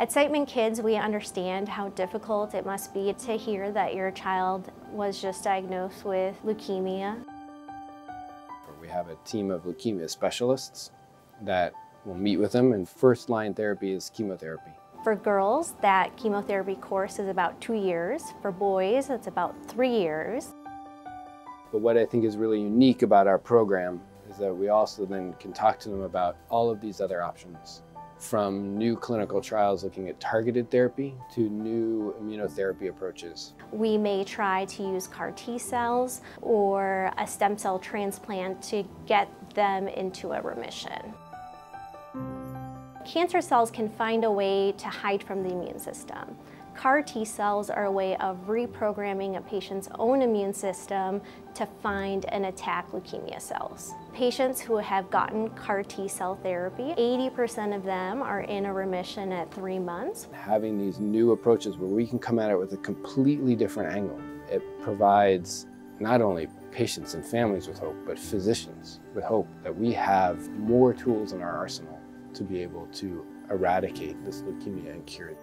At Siteman Kids, we understand how difficult it must be to hear that your child was just diagnosed with leukemia. We have a team of leukemia specialists that will meet with them and first line therapy is chemotherapy. For girls, that chemotherapy course is about two years. For boys, it's about three years. But what I think is really unique about our program is that we also then can talk to them about all of these other options from new clinical trials looking at targeted therapy to new immunotherapy approaches. We may try to use CAR T cells or a stem cell transplant to get them into a remission. Cancer cells can find a way to hide from the immune system. CAR T cells are a way of reprogramming a patient's own immune system to find and attack leukemia cells. Patients who have gotten CAR T cell therapy, 80% of them are in a remission at three months. Having these new approaches where we can come at it with a completely different angle, it provides not only patients and families with hope, but physicians with hope that we have more tools in our arsenal to be able to eradicate this leukemia and cure it.